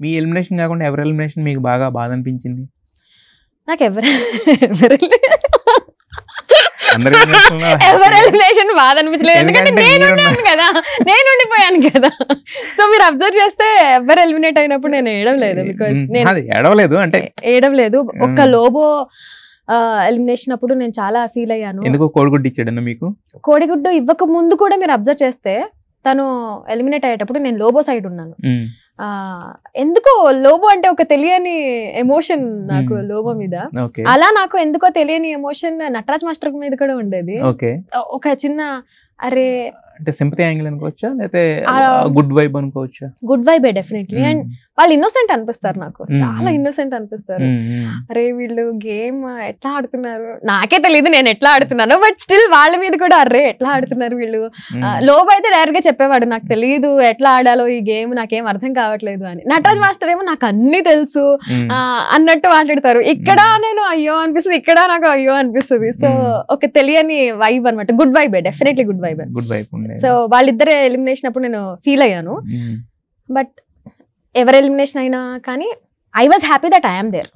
మీ elimination కాకుండా ఎవరి elimination మీకు బాగా బాధ అనిపించింది? నాకు ఎవరు ఎవరు ఎలిమినేషన్ బాధ అనిపించలేదు. ఎందుకంటే ఎందుకంటే నేను మీరున్న- ఉన్నాను కదా. నేను ఉండిపోయాను కదా. సో మీరు అబ్జర్వ్ చేస్తే ఎవరు ఎలిమినేట్ అయినప్పుడు నేను ఏడవ లేదు బికాస్ నేను అది ఎడవలేదు అంటే ఏడవ లేదు ఒక్క. లోబో ఎలిమినేషన్ అప్పుడు నేను చాలా ఫీల్ అయ్యాను. ఎందుకో కోడిగుడ్డు ఇచ్చాడన్న మీకు? కోడిగుడ్డు ఇవ్వక ముందు కూడా మీరు అబ్జర్వ్ చేస్తే తను ఎలిమినేట్ అయ్యేటప్పుడు నేను లోబో సైడ్ ఉన్నాను. ఎందుకో లోబో అంటే ఒక తెలియని ఎమోషన్ నాకు మ్మ్. లోబో మీద. అలా నాకు ఎందుకో తెలియని ఎమోషన్ నటరాజ్ మాస్టర్ మీద కూడా ఉండేది. ఒక చిన్న అరే అంటే సింపతి యాంగిల్ అనుకోవచ్చా? లేకపోతే గుడ్ వైబ్ అనుకోవచ్చా? గుడ్ వైబే డెఫినెట్లీ. అండ్ వాళ్ళు ఇన్నోసెంట్ అనిపిస్తారు నాకు. చాలా ఇన్నోసెంట్ అనిపిస్తారు. అరే వీళ్ళు గేమ్ ఎట్లా ఆడుతున్నారు? నాకే తెలియదు నేను ఎట్లా ఆడుతున్నాను బట్ స్టిల్ వాళ్ళ మీద కూడా అరే ఎట్లా ఆడుతున్నారు వీళ్ళు? లోబ్ అయితే డైరెక్ట్గా చెప్పేవాడు నాకు తెలియదు ఎట్లా ఆడాలో ఈ గేమ్ నాకేం అర్థం కావట్లేదు అని. నటరాజ్ మాస్టర్ ఏమో నాకు అన్ని తెలుసు. అన్నట్టు మాట్లాడతారు. ఇక్కడ నేను? అయ్యో అనిపిస్తుంది. ఇక్కడ నాకు అయ్యో అనిపిస్తుంది. సో. ఒక తెలియని వైబ్ అనమాట గుడ్ వైబే డెఫినెట్లీ గుడ్ వైబే గుడ్ వైబ్ సో వాళ్ళిద్దరే ఎలిమినేషన్ అప్పుడు నేను ఫీల్ అయ్యాను. బట్ ఎవరు ఎలిమినేషన్ అయినా కానీ I was happy that I am there.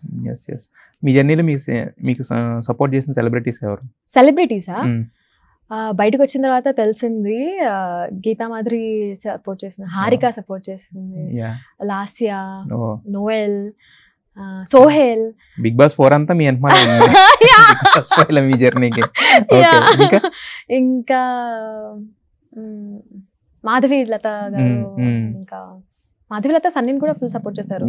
మీ జర్నీలో మీకు మీకు సపోర్ట్ చేసిన సెలబ్రిటీస్ ఎవరు? సెలబ్రిటీసా? బయటకు వచ్చిన తర్వాత తెలిసింది ఆ, గీతా మాధురి సపోర్ట్ చేసింది హారిక సపోర్ట్ చేసింది Lasya Noel Sohel. Bigg Boss four అంతా మీ మీ జర్నీకి. ఇంకా మాధవి లత గారు. ఇంకా మాధవి లత సన్నీని కూడా ఫుల్ సపోర్ట్ చేశారు.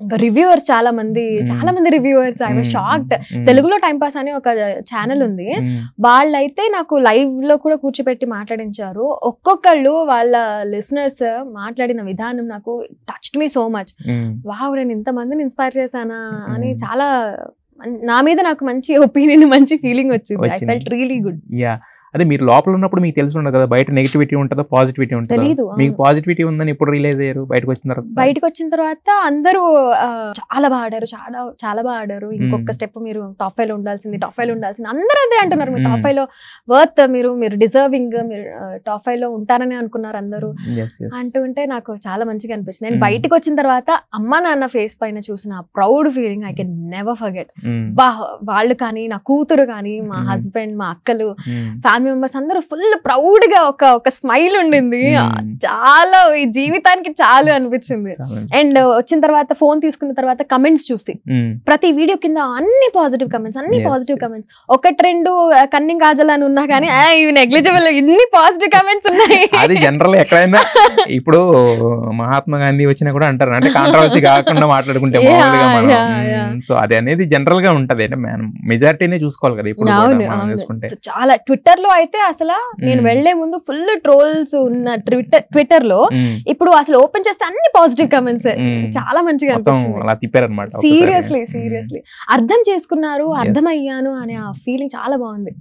ఇంకా రివ్యూవర్స్ చాలా మంది. చాలా మంది రివ్యూవర్స్ ఐ వాజ్ షాక్డ్ తెలుగులో టైం పాస్ అని ఒక ఛానల్ ఉంది. వాళ్ళైతే నాకు లైవ్లో కూడా కూర్చోపెట్టి మాట్లాడించారు. ఒక్కొక్కళ్ళు వాళ్ళ లిసనర్స్ మాట్లాడిన విధానం నాకు touch me so much wow నేను ఇంత మందిని ఇన్స్పైర్ చేశానా? అని. చాలా నా మీద నాకు మంచి ఒపీనియన్ మంచి ఫీలింగ్ వచ్చింది. I. Felt really good yeah అదే మీరు లోపల ఉన్నప్పుడు మీకు తెలిసి ఉండదు కదా బయట నెగిటివిటీ ఉంటుందా పాజిటివిటీ ఉంటుందా? మీకు. పాజిటివిటీ ఉందని ఎప్పుడు రిలీజ్ అయ్యారు? బయటకు వచ్చిన తర్వాత? బయటకు వచ్చిన తర్వాత అందరూ చాలా బాగా ఆడారు చాలా చాలా బాగా ఆడారు. ఇంకొక. స్టెప్ మీరు టాప్ ఫైవ్లో ఉండాల్సింది టాప్ ఫైవ్లో ఉండాల్సింది. అందరూ అదే అంటున్నారు. మీరు. టాప్ ఫైవ్లో వర్త్ మీరు మీరు డిజర్వింగ్ మీరు టాప్ ఫైవ్లో ఉంటారని అనుకున్నారు అందరూ. ఎస్ ఎస్ అంటూ ఉంటే నాకు చాలా మంచిగా అనిపించింది. నేను. బయటకు వచ్చిన తర్వాత అమ్మ నాన్న ఫేస్ పైన చూసిన proud feeling I can never forget బా వాళ్ళు కానీ నా కూతురు కానీ మా. హస్బెండ్ మా అక్కలు ఫ్యామిలీ మెంబర్స్ అందరూ ఫుల్ ప్రౌడ్గా ఒక ఒక స్మైల్ ఉండింది. చాలా ఈ జీవితానికి చాలు అనిపించింది. అండ్ వచ్చిన తర్వాత ఫోన్ తీసుకున్న తర్వాత కమెంట్స్ చూసి ప్రతి వీడియో కింద అన్ని పాజిటివ్ కమెంట్స్ అన్ని పాజిటివ్. కమెంట్స్ ఒకటి రెండు కన్నింగ్ కాజల్ అని ఉన్నా కానీ "ఆ, ఇవి నెగ్లిజిబుల్ ఇన్ని పాజిటివ్ కమెంట్స్ ఉన్నాయి. అది జనరల్ ఎక్కడైనా ఇప్పుడు మహాత్మా గాంధీ వచ్చినా కూడా అంటారు. అంటే కాంట్రవర్సీ కాకుండా మాట్లాడుకుంటే. సో అది అనేది జనరల్గా ఉంటది. అంటే మెజారిటీనే చూసుకోవాలి కదా ఇప్పుడు చాలా ట్విట్టర్లో అయితే అసలు నేను. వెళ్ళే ముందు ఫుల్ ట్రోల్స్ ఉన్న ట్విట్టర్ ట్విట్టర్లో ఇప్పుడు అసలు ఓపెన్ చేస్తే అన్ని పాజిటివ్ కమెంట్స్. చాలా మంచిగా తిప్పారనమాట సీరియస్లీ సీరియస్లీ అర్థం చేసుకున్నారు అర్థమయ్యాను అనే ఆ ఫీలింగ్ చాలా బాగుంది.